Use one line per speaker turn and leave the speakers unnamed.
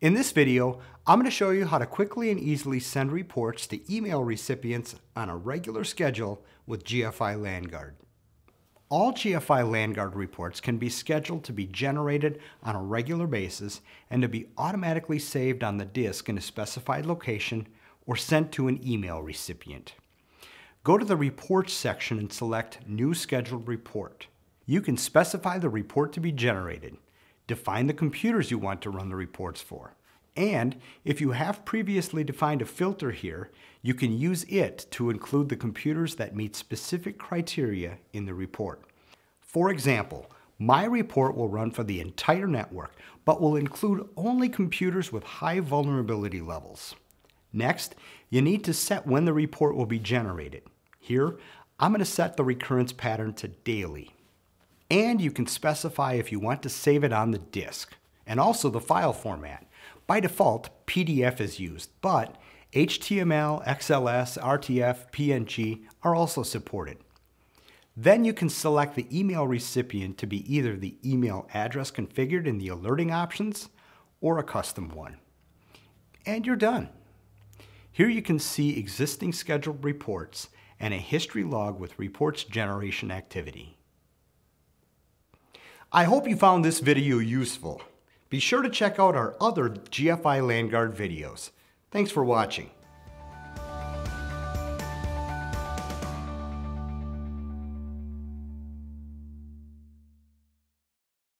In this video, I'm going to show you how to quickly and easily send reports to email recipients on a regular schedule with GFI LanGuard. All GFI LanGuard reports can be scheduled to be generated on a regular basis and to be automatically saved on the disk in a specified location or sent to an email recipient. Go to the Reports section and select New Scheduled Report. You can specify the report to be generated, define the computers you want to run the reports for. And if you have previously defined a filter here, you can use it to include the computers that meet specific criteria in the report. For example, my report will run for the entire network, but will include only computers with high vulnerability levels. Next, you need to set when the report will be generated. Here, I'm going to set the recurrence pattern to daily. And you can specify if you want to save it on the disk, and also the file format. By default, PDF is used, but HTML, XLS, RTF, PNG are also supported. Then you can select the email recipient to be either the email address configured in the alerting options or a custom one. And you're done. Here you can see existing scheduled reports and a history log with reports generation activity. I hope you found this video useful. Be sure to check out our other GFI LanGuard videos. Thanks for watching.